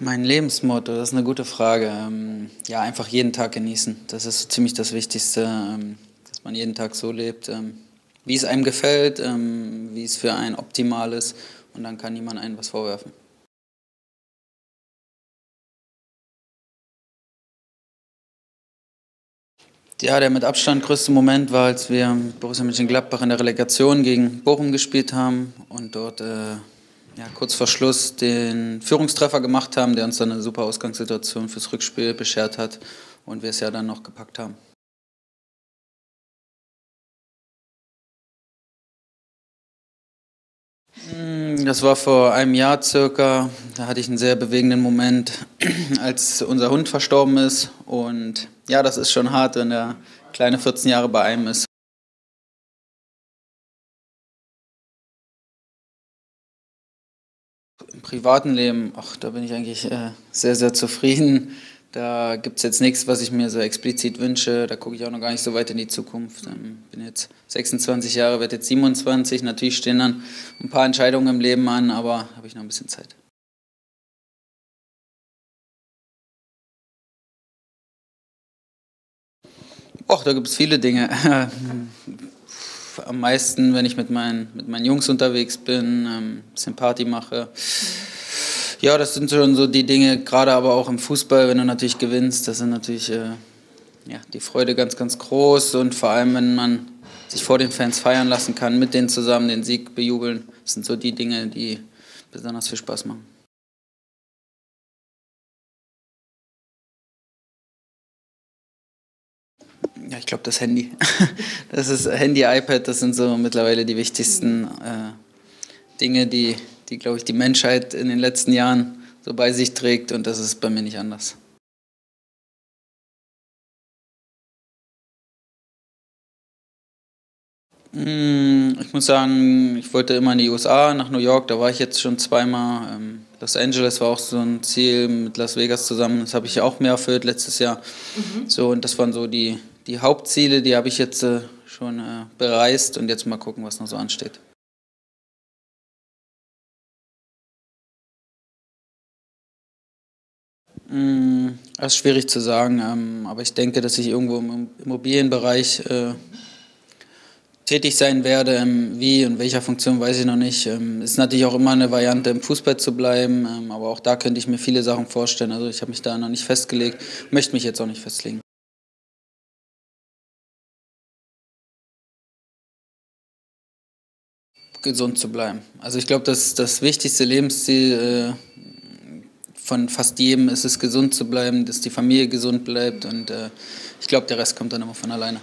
Mein Lebensmotto, das ist eine gute Frage. Ähm, ja, einfach jeden Tag genießen. Das ist ziemlich das Wichtigste, ähm, dass man jeden Tag so lebt, ähm, wie es einem gefällt, wie es für einen optimal ist. Und dann kann niemand einem was vorwerfen. Ja, der mit Abstand größte Moment war, als wir Borussia Mönchengladbach in der Relegation gegen Bochum gespielt haben und dort äh, ja, kurz vor Schluss den Führungstreffer gemacht haben, der uns dann eine super Ausgangssituation fürs Rückspiel beschert hat und wir es ja dann noch gepackt haben. Hm, das war vor einem Jahr circa. Da hatte ich einen sehr bewegenden Moment, als unser Hund verstorben ist. Und ja, das ist schon hart, wenn der kleine 14 Jahre bei einem ist. Im privaten Leben, ach, da bin ich eigentlich äh, sehr, sehr zufrieden. Da gibt es jetzt nichts, was ich mir so explizit wünsche. Da gucke ich auch noch gar nicht so weit in die Zukunft. Ähm, bin jetzt 26 Jahre, werde jetzt 27. Natürlich stehen dann ein paar Entscheidungen im Leben an, aber habe ich noch ein bisschen Zeit. Och, da gibt es viele Dinge. am meisten, wenn ich mit meinen, mit meinen Jungs unterwegs bin, ein bisschen Party mache. Ja, das sind schon so die Dinge, gerade aber auch im Fußball, wenn du natürlich gewinnst, das sind natürlich äh, ja, die Freude ganz, ganz groß und vor allem, wenn man sich vor den Fans feiern lassen kann, mit denen zusammen den Sieg bejubeln, das sind so die Dinge, die besonders viel Spaß machen. Ja, ich glaube das Handy. Das ist Handy, iPad, das sind so mittlerweile die wichtigsten äh, Dinge, die, die glaube ich, die Menschheit in den letzten Jahren so bei sich trägt und das ist bei mir nicht anders. Hm, ich muss sagen, ich wollte immer in die USA, nach New York, da war ich jetzt schon zweimal. Ähm, Los Angeles war auch so ein Ziel mit Las Vegas zusammen, das habe ich auch mehr erfüllt letztes Jahr. Mhm. So, und das waren so die, die Hauptziele, die habe ich jetzt äh, schon äh, bereist und jetzt mal gucken, was noch so ansteht. Mm, das ist schwierig zu sagen, ähm, aber ich denke, dass ich irgendwo im Immobilienbereich äh, tätig sein werde. Ähm, wie und welcher Funktion weiß ich noch nicht. Ähm, ist natürlich auch immer eine Variante, im Fußball zu bleiben, aber auch da könnte ich mir viele Sachen vorstellen. Also ich habe mich da noch nicht festgelegt, möchte mich jetzt auch nicht festlegen. Gesund zu bleiben. Also ich glaube, das das wichtigste Lebensziel äh, von fast jedem ist es, gesund zu bleiben, dass die Familie gesund bleibt und äh, ich glaube, der Rest kommt dann immer von alleine.